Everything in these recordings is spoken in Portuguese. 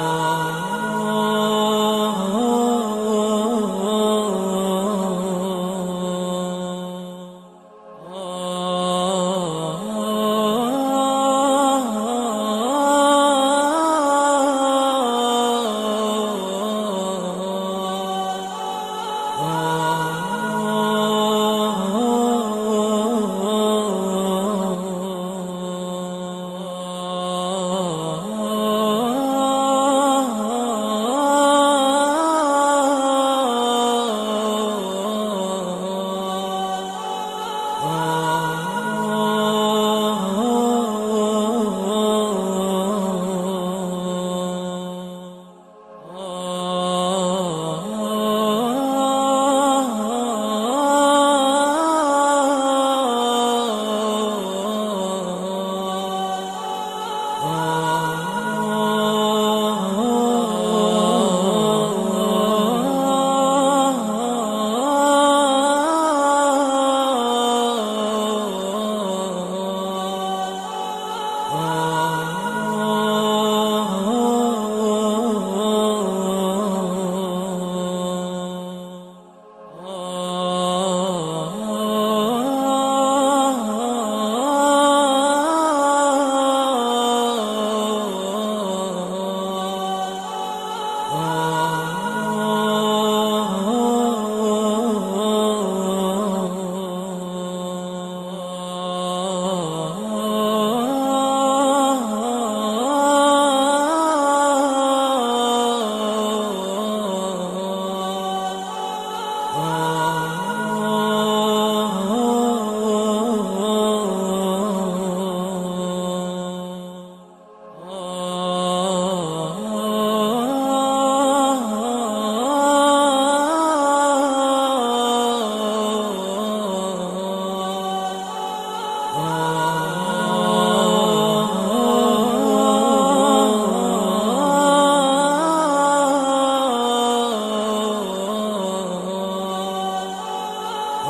Amen.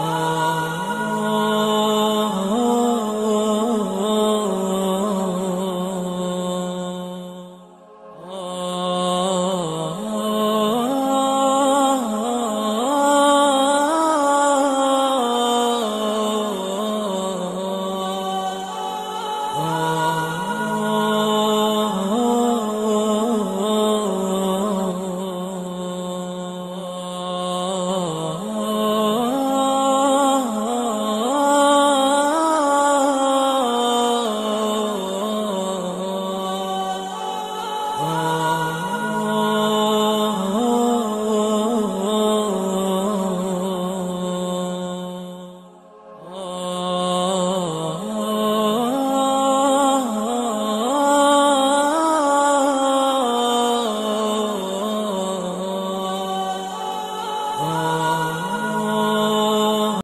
Oh.